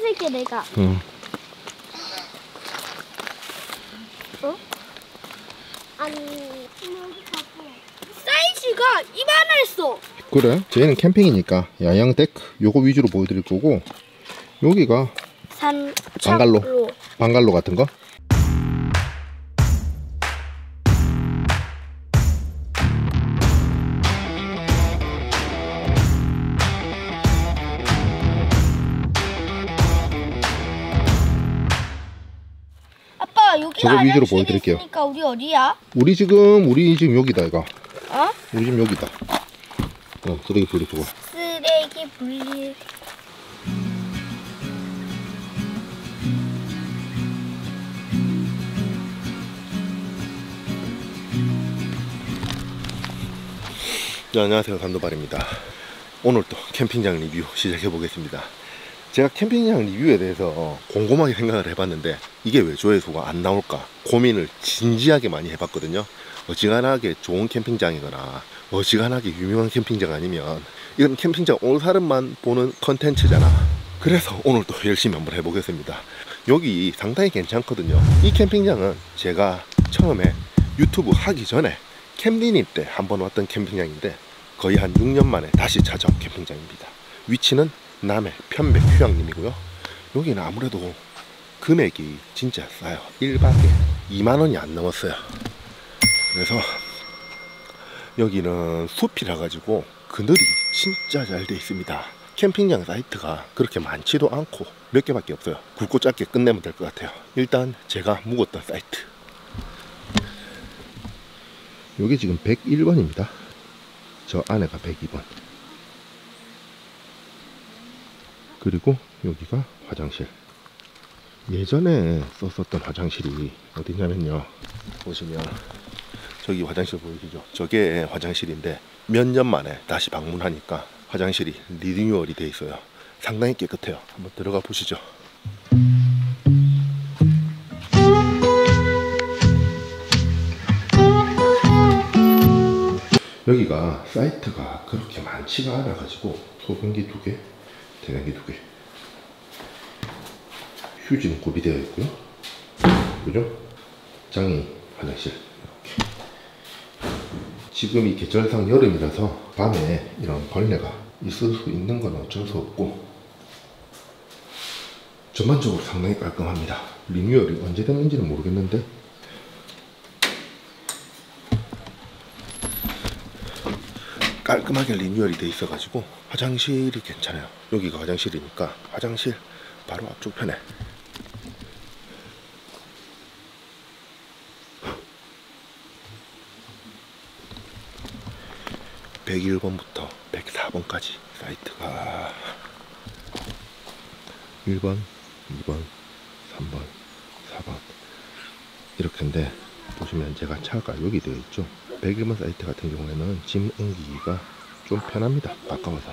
뺏을게 내가. 응. 어? 아니 사이즈가 이만했어. 그래? 저희는 캠핑이니까 야영 데크 요거 위주로 보여드릴 거고 여기가 산 방갈로. 방갈로 같은 거? 저거 위주로 보여드릴게요. 있으니까 우리 어디야? 우리 지금 우리 지금 여기다 이거 어? 우리 지금 여기다 어 쓰레기 분리 저거 쓰레기 분리. 네, 안녕하세요 단도발입니다 오늘 또 캠핑장 리뷰 시작해 보겠습니다 제가 캠핑장 리뷰에 대해서 곰곰하게 생각을 해봤는데 이게 왜 조회수가 안 나올까 고민을 진지하게 많이 해봤거든요. 어지간하게 좋은 캠핑장이거나 어지간하게 유명한 캠핑장 아니면 이런 캠핑장 올 사람만 보는 컨텐츠잖아. 그래서 오늘 또 열심히 한번 해보겠습니다. 여기 상당히 괜찮거든요. 이 캠핑장은 제가 처음에 유튜브 하기 전에 캠디님 때 한번 왔던 캠핑장인데 거의 한 6년 만에 다시 찾아온 캠핑장입니다. 위치는 남해 편백 휴양림이고요. 여기는 아무래도 금액이 진짜 싸요. 1박에 2만원이 안 넘었어요. 그래서 여기는 숲이라 가지고 그늘이 진짜 잘 돼 있습니다. 캠핑장 사이트가 그렇게 많지도 않고 몇 개밖에 없어요. 굵고 짧게 끝내면 될 것 같아요. 일단 제가 묵었던 사이트 여기 지금 101번입니다. 저 안에가 102번. 그리고 여기가 화장실. 예전에 썼었던 화장실이 어디냐면요. 보시면 저기 화장실 보이시죠? 저게 화장실인데 몇 년 만에 다시 방문하니까 화장실이 리뉴얼이 돼 있어요. 상당히 깨끗해요. 한번 들어가 보시죠. 여기가 사이트가 그렇게 많지가 않아 가지고 소변기 두 개, 대변기 두 개. 휴지는 구비되어 있고요. 그죠? 장이 화장실 이렇게. 지금 이 계절상 여름이라서 밤에 이런 벌레가 있을 수 있는 건 어쩔 수 없고 전반적으로 상당히 깔끔합니다. 리뉴얼이 언제 되는지는 모르겠는데 깔끔하게 리뉴얼이 돼 있어가지고 화장실이 괜찮아요. 여기가 화장실이니까 화장실 바로 앞쪽 편에. (101번부터) (104번까지) 사이트가. 1번, 2번, 3번, 4번. 이렇게인데 보시면 제가 차가 여기 되어 있죠? 101번 사이트 같은 경우에는 짐 옮기기가 좀 편합니다 가까워서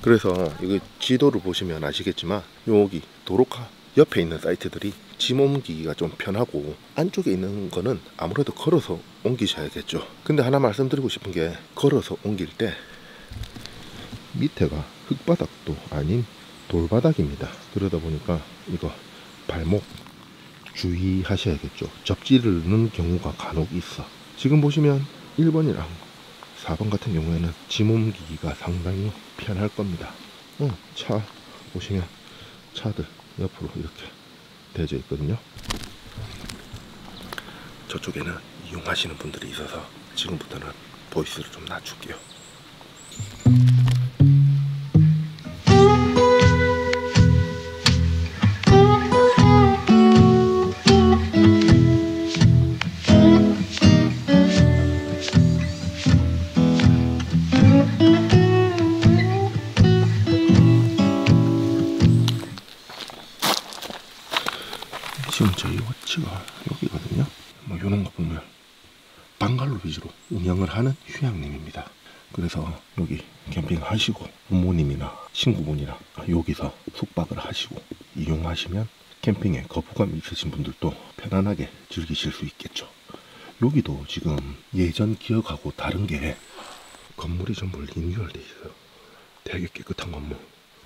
그래서 이거 지도를 보시면 아시겠지만 여기 도로카 옆에 있는 사이트들이 짐 옮기기가 좀 편하고 안쪽에 있는 거는 아무래도 걸어서 옮기셔야겠죠. 근데 하나 말씀드리고 싶은 게 걸어서 옮길 때 밑에가 흙바닥도 아닌 돌바닥입니다. 그러다 보니까 이거 발목 주의하셔야겠죠. 접지를 넣는 경우가 간혹 있어. 지금 보시면 1번이랑 4번 같은 경우에는 짐 옮기기가 상당히 편할 겁니다. 어, 차 보시면 차들 옆으로 이렇게 대져 있거든요. 저쪽에는 이용하시는 분들이 있어서 지금부터는 보이스를 좀 낮출게요. 그래서 여기 캠핑 하시고 부모님이나 친구분이랑 여기서 숙박을 하시고 이용하시면 캠핑에 거부감 있으신 분들도 편안하게 즐기실 수 있겠죠. 여기도 지금 예전 기억하고 다른 게 건물이 전부 리뉴얼돼 있어요. 되게 깨끗한 건물.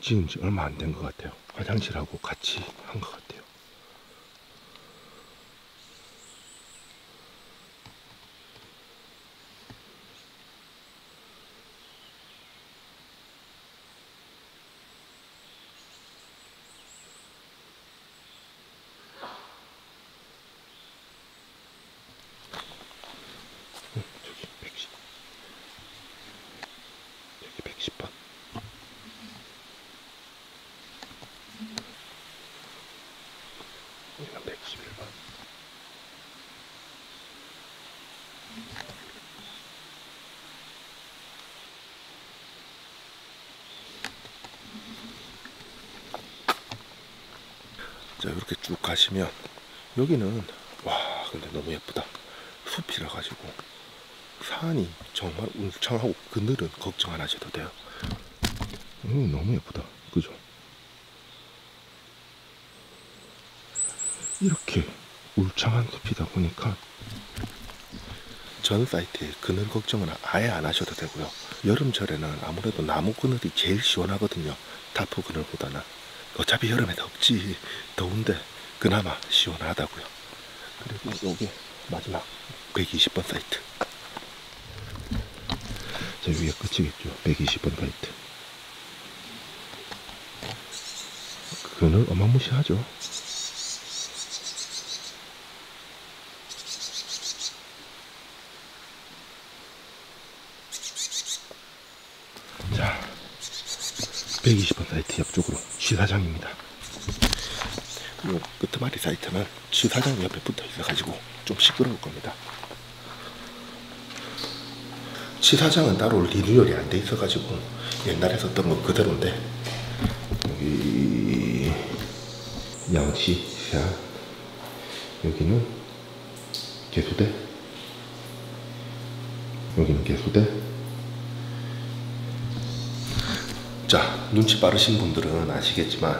지은 지 얼마 안 된 것 같아요. 화장실하고 같이 한 것 같아요. 어, 저기 110. 저기 110번. 여기가 111번. 자 이렇게 쭉 가시면 여기는 와 근데 너무 예쁘다. 숲이라 가지고 산이 정말 울창하고 그늘은 걱정 안 하셔도 돼요. 음, 너무 예쁘다. 그죠 이렇게 울창한 숲이다 보니까 전 사이트에 그늘 걱정은 아예 안 하셔도 되고요. 여름철에는 아무래도 나무 그늘이 제일 시원하거든요. 타프 그늘보다는. 어차피 여름에 덥지 더운데 그나마 시원하다고요. 그리고 여기 마지막 120번 사이트. 저 위에 끝이겠죠. 120번 사이트. 그늘 어마무시하죠 자 120번 사이트 옆쪽으로 취사장입니다. 요 끄트마리 사이트는 취사장 옆에 붙어 있어가지고 좀 시끄러울 겁니다. 취사장은 따로 리뉴얼이 안 돼 있어가지고 옛날에 썼던 거 그대로인데 여기 양치 샷 여기는 개수대 여기는 개수대 자, 눈치 빠르신 분들은 아시겠지만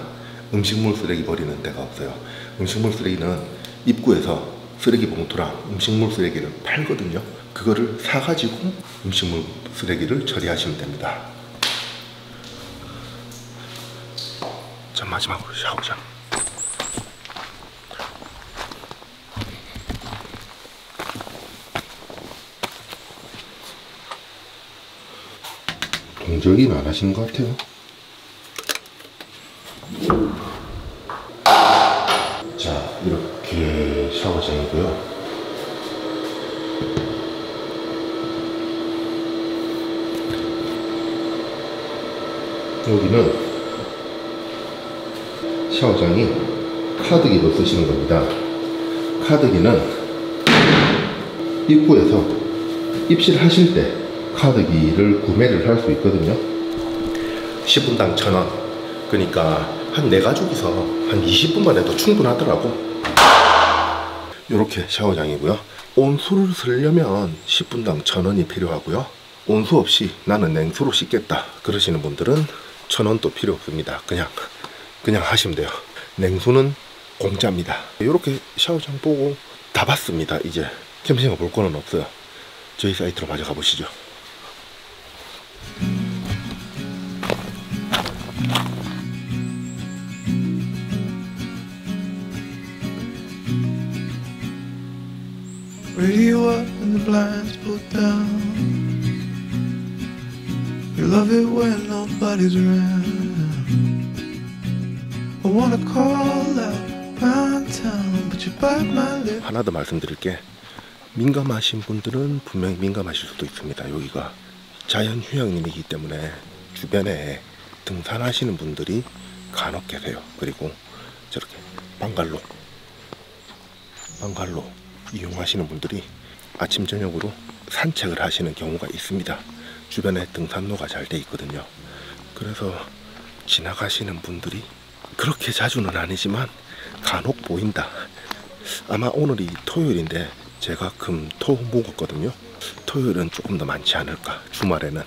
음식물 쓰레기 버리는 데가 없어요. 음식물 쓰레기는 입구에서 쓰레기 봉투랑 음식물 쓰레기를 팔거든요. 그거를 사가지고 음식물 쓰레기를 처리하시면 됩니다. 자, 마지막으로 샤워장. 안 하시는 것 같아요. 자, 이렇게 샤워장이고요. 여기는 샤워장이 카드기로 쓰시는 겁니다. 카드기는 입구에서 입실하실 때 카드기를 구매를 할 수 있거든요. 10분당 1,000원. 그러니까 한 네 가족이서 한 20분만 해도 충분하더라고. 이렇게 샤워장이고요. 온수를 쓰려면 10분당 1,000원이 필요하고요. 온수 없이 나는 냉수로 씻겠다 그러시는 분들은 1,000원도 필요 없습니다. 그냥 그냥 하시면 돼요. 냉수는 공짜입니다. 이렇게 샤워장 보고 다 봤습니다. 이제 캠핑장 볼 거는 없어요. 저희 사이트로 마저 가보시죠. Blinds pulled down. You love it when nobody's around. I wanna call out pound town, but you bite my lip. 하나 더 말씀드릴게 민감하신 분들은 분명히 민감하실 수도 있습니다. 여기가 자연 휴양림이기 때문에 주변에 등산하시는 분들이 간혹 계세요. 그리고 저렇게 방갈로 방갈로 이용하시는 분들이 아침 저녁으로 산책을 하시는 경우가 있습니다. 주변에 등산로가 잘 돼 있거든요. 그래서 지나가시는 분들이 그렇게 자주는 아니지만 간혹 보인다. 아마 오늘이 토요일인데 제가 금, 토, 묵었거든요. 토요일은 조금 더 많지 않을까. 주말에는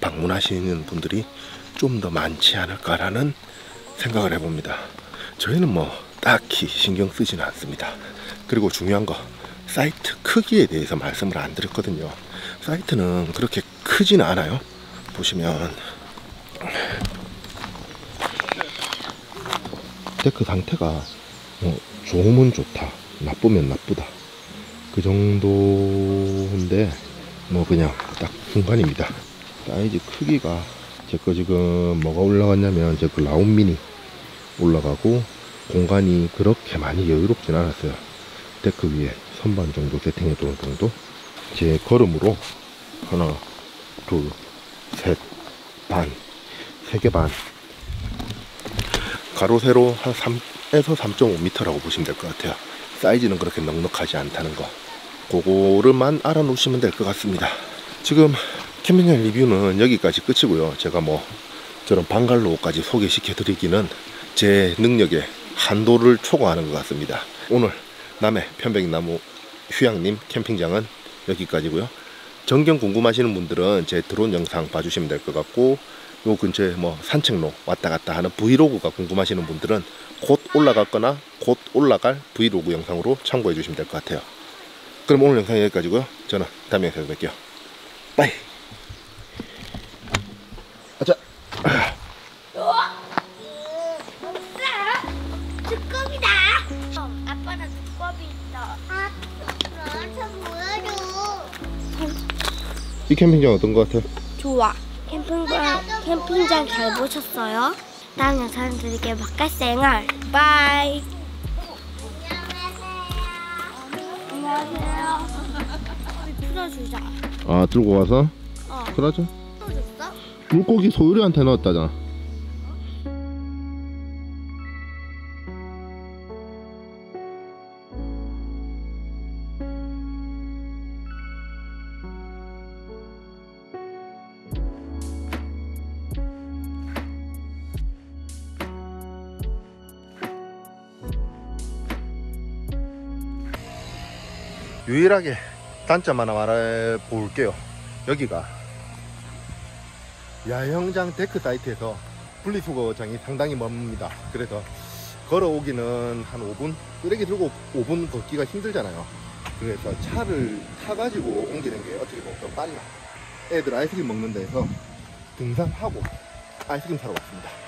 방문하시는 분들이 좀 더 많지 않을까라는 생각을 해봅니다. 저희는 뭐 딱히 신경 쓰지는 않습니다. 그리고 중요한 거 사이트 크기에 대해서 말씀을 안 드렸거든요. 사이트는 그렇게 크지는 않아요. 보시면 데크 상태가 뭐 좋으면 좋다 나쁘면 나쁘다 그 정도인데 뭐 그냥 딱 중간입니다 사이즈 크기가 제 거 지금 뭐가 올라갔냐면 제 그 라운 미니 올라가고 공간이 그렇게 많이 여유롭진 않았어요 데크 위에 선반 정도 세팅해 두는 정도? 제 걸음으로 하나 둘셋반 세 개 반. 가로 세로 한 3에서 3.5m라고 보시면 될 것 같아요. 사이즈는 그렇게 넉넉하지 않다는 거. 그거를만 알아놓으시면 될 것 같습니다. 지금 캠핑장 리뷰는 여기까지 끝이고요. 제가 뭐 저런 방갈로까지 소개시켜 드리기는 제 능력의 한도를 초과하는 것 같습니다. 오늘 남해 편백나무 휴양림 캠핑장은 여기까지고요 전경 궁금하시는 분들은 제 드론 영상 봐주시면 될 것 같고 요 근처에 뭐 산책로 왔다 갔다 하는 브이로그가 궁금하시는 분들은 곧 올라갔거나 곧 올라갈 브이로그 영상으로 참고해 주시면 될 것 같아요. 그럼 오늘 영상 여기까지고요. 저는 다음 영상에서 뵐게요. bye. 이 캠핑장 어떤 것 같아요? 좋아. 캠핑장 캠핑장 잘 보셨어요? 다음 영상 드릴게요. 바깥 생활. bye. 안녕하세요. 풀어주자. 아 들고 와서 어. 그러죠. 풀어줬어? 물고기 소율이한테 넣었다잖아. 유일하게 단점 하나 말해 볼게요. 여기가 야영장 데크 사이트에서 분리수거장이 상당히 멉니다. 그래서 걸어오기는 한 5분? 쓰레기 들고 5분 걷기가 힘들잖아요. 그래서 차를 타가지고 옮기는 게 어떻게 보면 더 빨라. 애들 아이스크림 먹는 데서 등산하고 아이스크림 사러 왔습니다.